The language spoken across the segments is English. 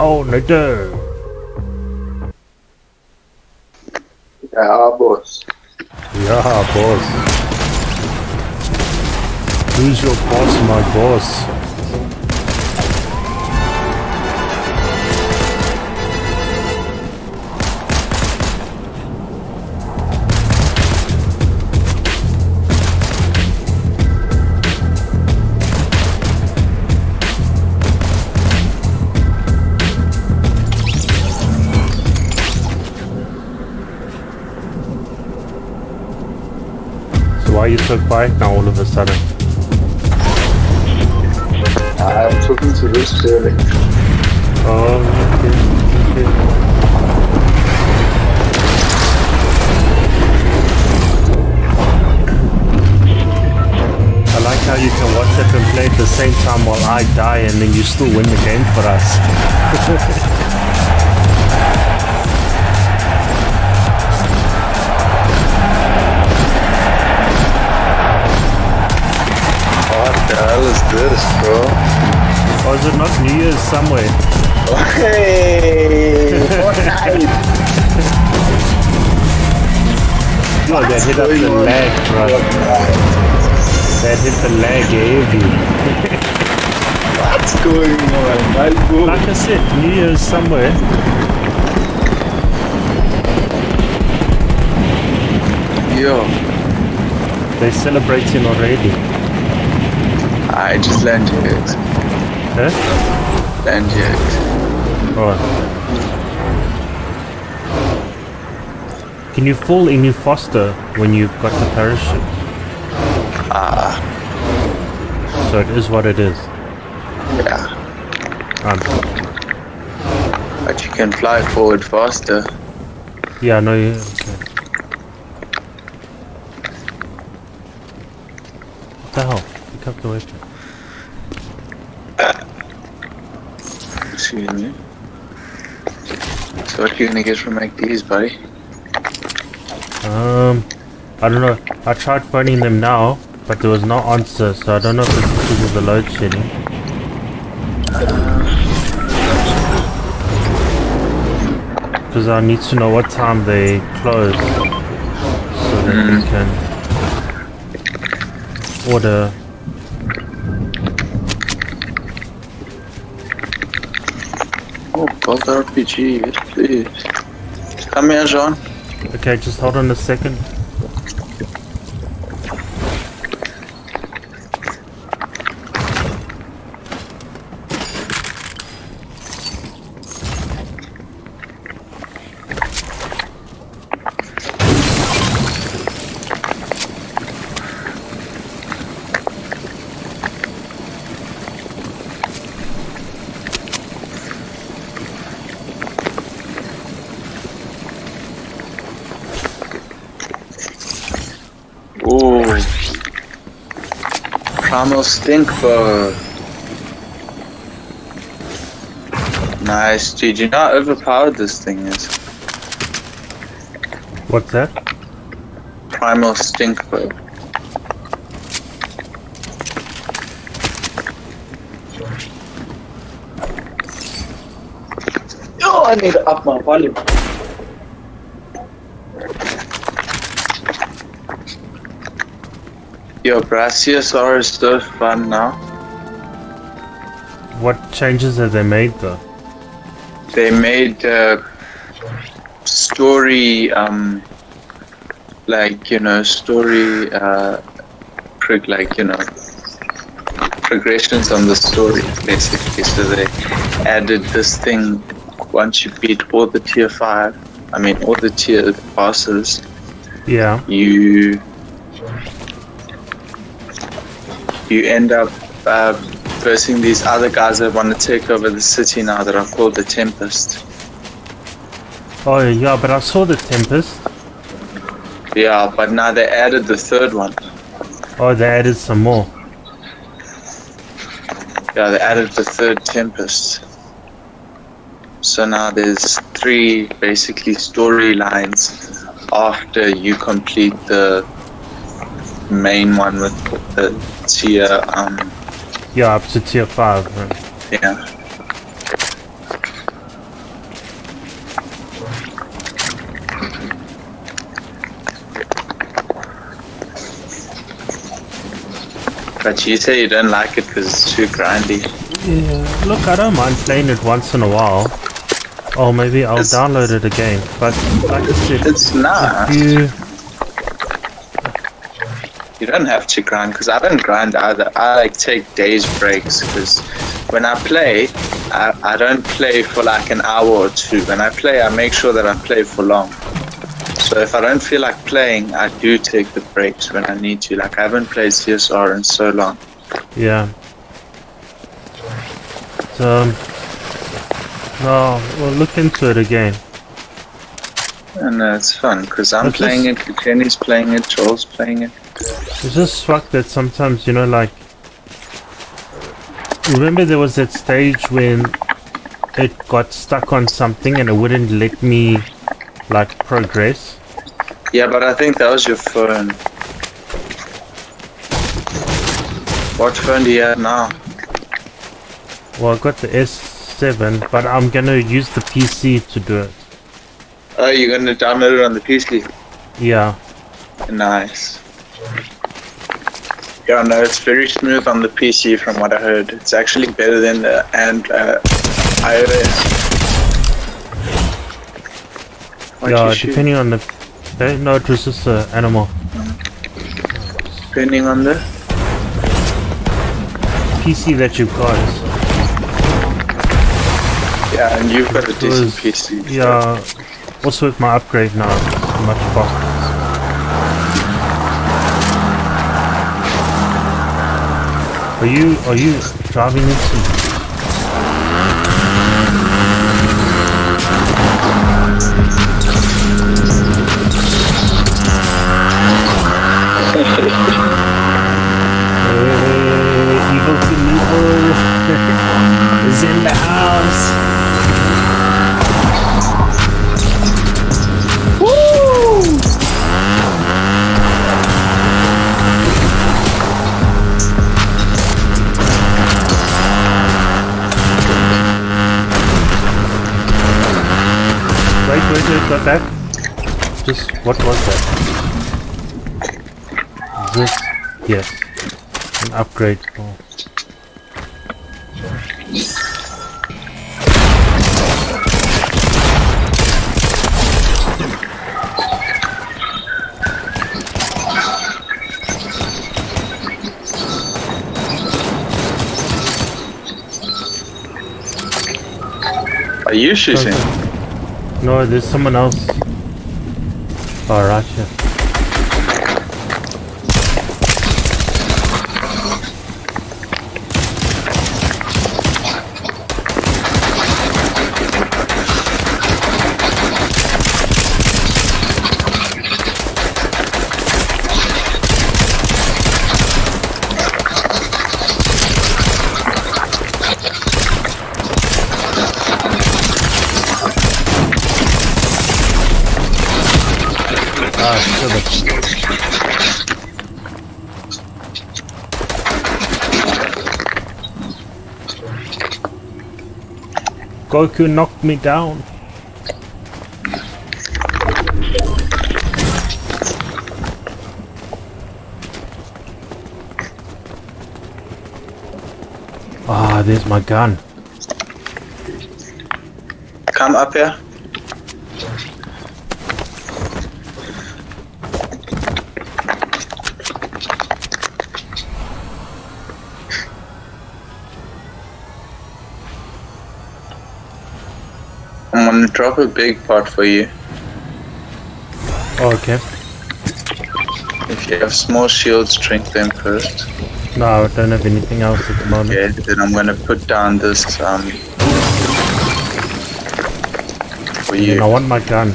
Oh, no, duh. Ja, boss. Yeah, boss. Who's your boss, my boss? So why are you so quiet now all of a sudden? I'm talking to this Sterling. Oh, okay, okay. I like how you can WhatsApp and play at the same time while I die and then you still win the game for us. is this, bro? or is it not New Year's somewhere? Hey, Fortnite! No, that hit up the lag, bro. That hit the lag heavy. What's going on? Like I said, New Year's somewhere. Yo, They're celebrating already. I just land here. Huh? Land here. Oh. Can you fall any faster when you've got the parachute? Ah, So it is what it is. yeah. Um, But you can fly forward faster. yeah, no, you, okay. What the hell? Pick up the weapon. Excuse me. So what are you gonna get from like these, buddy? Um, I don't know. I tried phoning them now, but there was no answer, so I don't know if it's because of the load shedding. Because I need to know what time they close, so that we can order. Oh, both RPG, yes please. Come here, John. Okay, just hold on a second. Primal stink bug. Nice, dude. You know how overpowered this thing is? What's that? Primal stink bug. Oh, I need to up my volume. Yo, Brachiosaur is so fun now. What changes have they made though? They made uh, story, um, like you know, story, uh, like you know, progressions on the story basically. So they added this thing once you beat all the tier five. I mean, all the tier bosses. Yeah. you you end up uh, versing these other guys that want to take over the city now that are called the Tempest. Oh yeah, but I saw the Tempest. Yeah, but now they added the third one. Oh, they added some more. Yeah, they added the third Tempest. So now there's three basically storylines after you complete the main one with the tier. Um, yeah, up to tier 5. Right? Yeah. But you say you don't like it because it's too grindy. Yeah, look, I don't mind playing it once in a while. Or maybe I'll it's, download it again. But like I said, it's not. If you don't have to grind because I don't grind either. I like take days breaks because when I play, I, I don't play for like an hour or two. When I play, I make sure that I play for long. So if I don't feel like playing, I do take the breaks when I need to. Like I haven't played CSR in so long. Yeah. So, no, we'll look into it again. And uh, it's fun because I'm playing just- it, Jenny's playing it, Joel's playing it. It's just fuck that sometimes, you know, like. Remember there was that stage when it got stuck on something and it wouldn't let me, like, progress? Yeah, but I think that was your phone. What phone do you have now? Well, I got the S7, but I'm gonna use the PC to do it. Oh, you're gonna download it on the PC. Yeah. Nice. Yeah, no, it's very smooth on the PC from what I heard. It's actually better than the and uh, iOS. Why'd yeah, depending on the. eh, No, it was just an animal. Depending on the. PC that you've got. Yeah, and you've got a decent was- PC. so- Yeah. Also with my upgrade now, it's much faster. Are you are you driving into? Hey, what was that? This, yes, an upgrade. Oh. Are you shooting? No, there's someone else. Right here. Ah. Goku knocked me down. Ah, there's my gun. Come up here. Gonna drop a big pot for you. Oh, okay. If you have small shields, drink them first. No, I don't have anything else at the moment. Okay, then I'm gonna put down this um for you. I want my gun.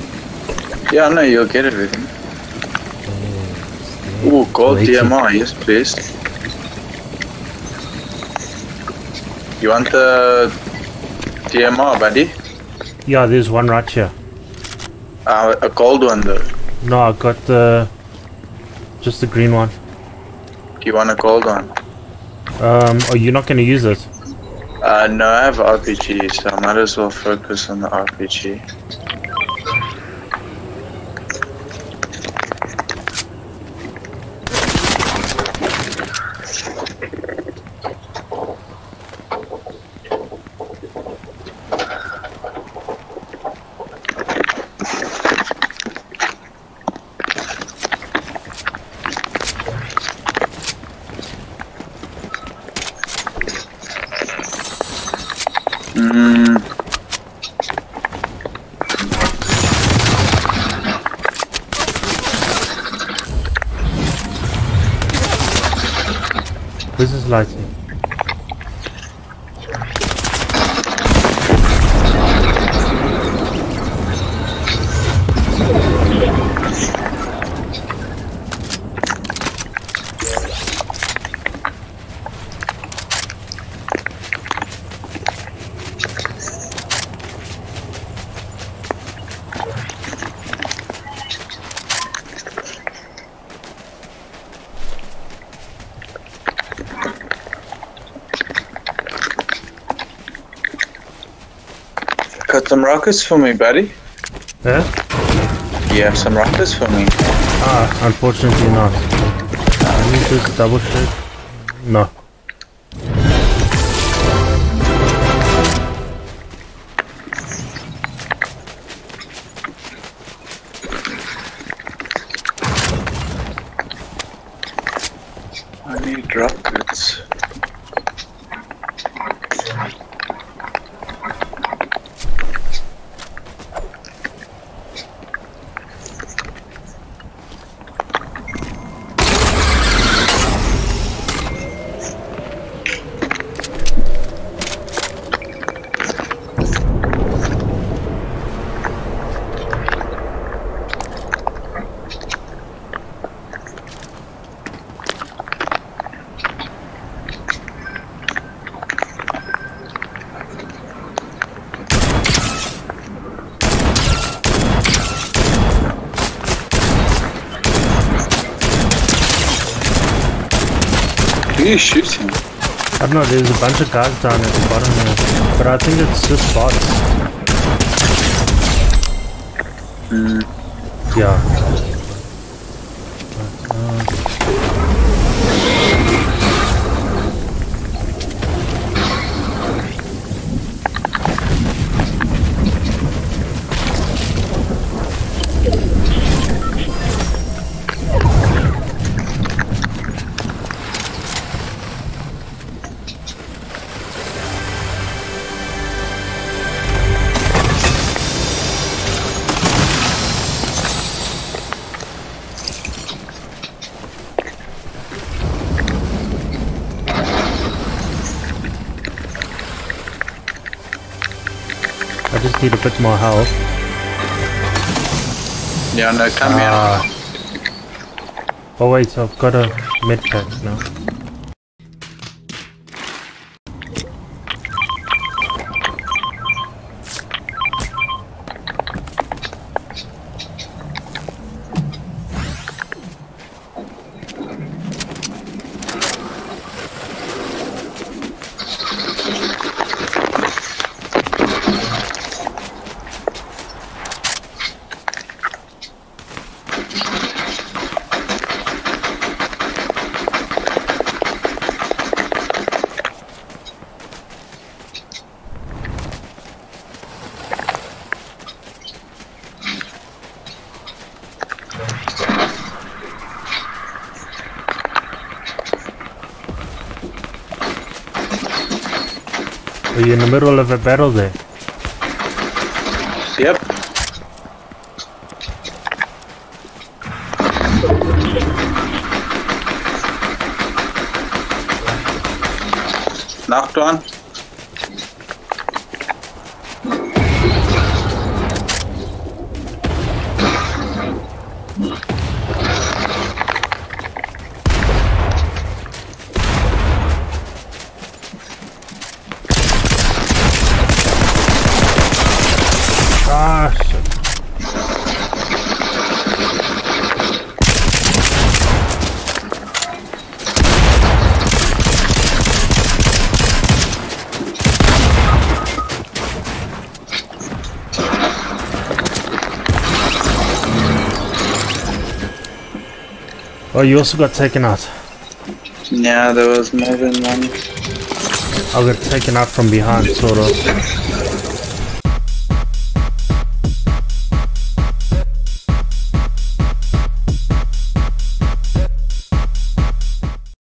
Yeah, no, you'll get everything. Ooh, gold. DMR, yes please. You want the DMR, buddy? Yeah, there's one right here. Uh, a gold one though. No, I got the just the green one. Do you want a gold one? Um, oh, you're not gonna use it? Uh, no, I have RPG, so I might as well focus on the RPG. Business lighting. Got some rockets for me, buddy. Yeah? You have some rockets for me. Ah, unfortunately not. I need this double check. No. I need rockets. You shooting? I don't know, there's a bunch of guys down at the bottom here. But I think it's just bots. Yeah. But, uh, bit more health. Yeah, no, come here. Ah. Oh wait, so I've got a med pack now. Are you in the middle of a battle there? Yep. Knocked one. Oh, you also got taken out. Yeah, there was more than one. I got taken out from behind, sort of.